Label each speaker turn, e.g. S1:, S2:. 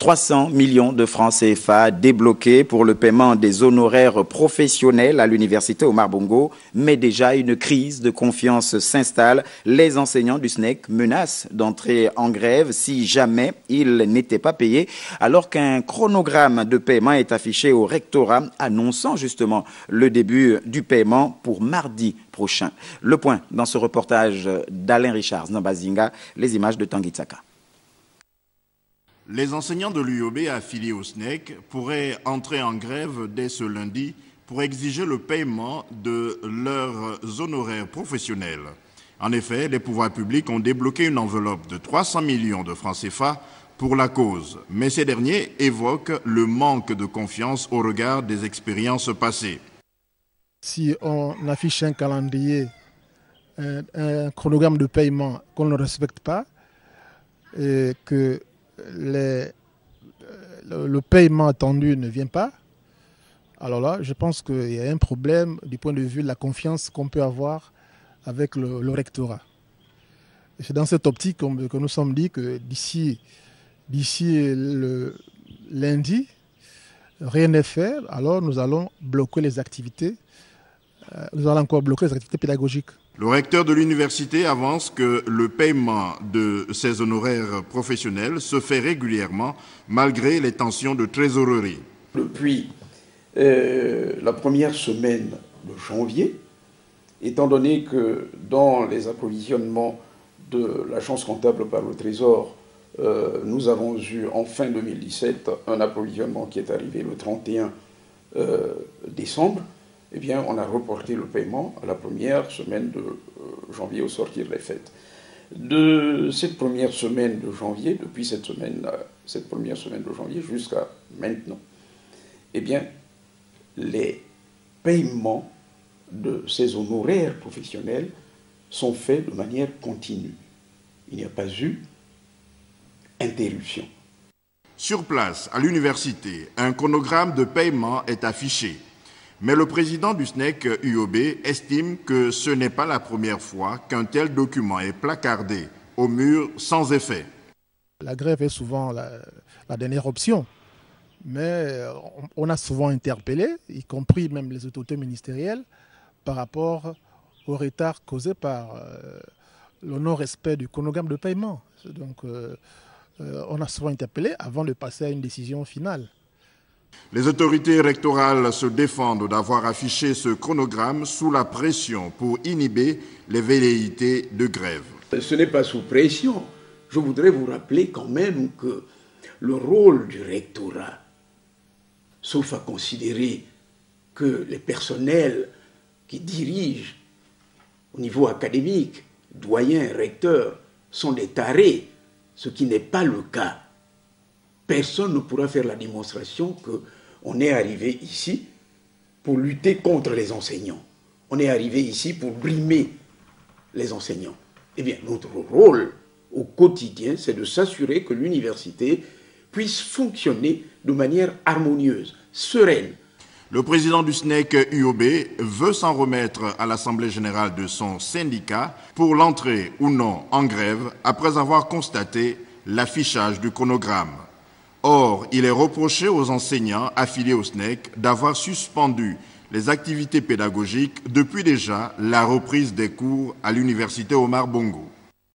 S1: 300 millions de francs CFA débloqués pour le paiement des honoraires professionnels à l'université Omar Bongo, mais déjà une crise de confiance s'installe. Les enseignants du SNEC menacent d'entrer en grève si jamais ils n'étaient pas payés, alors qu'un chronogramme de paiement est affiché au rectorat annonçant justement le début du paiement pour mardi prochain. Le point dans ce reportage d'Alain Richard Nambazinga, les images de Tanguy Tsaka.
S2: Les enseignants de l'UOB affiliés au SNEC pourraient entrer en grève dès ce lundi pour exiger le paiement de leurs honoraires professionnels. En effet, les pouvoirs publics ont débloqué une enveloppe de 300 millions de francs CFA pour la cause, mais ces derniers évoquent le manque de confiance au regard des expériences passées.
S3: Si on affiche un calendrier, un, chronogramme de paiement qu'on ne respecte pas, et que le paiement attendu ne vient pas, alors là, je pense qu'il y a un problème du point de vue de la confiance qu'on peut avoir avec le, rectorat. C'est dans cette optique que nous sommes dit que d'ici lundi, rien n'est fait, alors nous allons bloquer les activités, euh, nous allons encore bloquer les activités pédagogiques.
S2: Le recteur de l'université avance que le paiement de ces honoraires professionnels se fait régulièrement malgré les tensions de trésorerie.
S4: Depuis euh, la première semaine de janvier, étant donné que dans les approvisionnements de l'agence comptable par le Trésor, euh, nous avons eu en fin 2017 un approvisionnement qui est arrivé le 31 euh, décembre, eh bien, on a reporté le paiement à la première semaine de euh, janvier au sortir des fêtes. De cette première semaine de janvier, depuis cette, semaine, euh, cette première semaine de janvier jusqu'à maintenant, eh bien, les paiements de ces honoraires professionnels sont faits de manière continue. Il n'y a pas eu interruption.
S2: Sur place, à l'université, un chronogramme de paiement est affiché. Mais le président du SNEC UOB estime que ce n'est pas la première fois qu'un tel document est placardé au mur sans effet.
S3: La grève est souvent la, dernière option, mais on, a souvent interpellé, y compris même les autorités ministérielles, par rapport au retard causé par euh, le non-respect du chronogramme de paiement. Donc, euh, euh, on a souvent interpellé avant de passer à une décision finale.
S2: Les autorités rectorales se défendent d'avoir affiché ce chronogramme sous la pression pour inhiber les velléités de grève.
S4: Ce n'est pas sous pression. Je voudrais vous rappeler quand même que le rôle du rectorat, sauf à considérer que les personnels qui dirigent au niveau académique, doyens, recteurs, sont des tarés, ce qui n'est pas le cas personne ne pourra faire la démonstration qu'on est arrivé ici pour lutter contre les enseignants. On est arrivé ici pour brimer les enseignants. Eh bien, notre rôle au quotidien, c'est de s'assurer que l'université puisse fonctionner de manière harmonieuse, sereine.
S2: Le président du SNEC UOB veut s'en remettre à l'Assemblée générale de son syndicat pour l'entrée ou non en grève après avoir constaté l'affichage du chronogramme. Or, il est reproché aux enseignants affiliés au SNEC d'avoir suspendu les activités pédagogiques depuis déjà la reprise des cours à l'université Omar Bongo.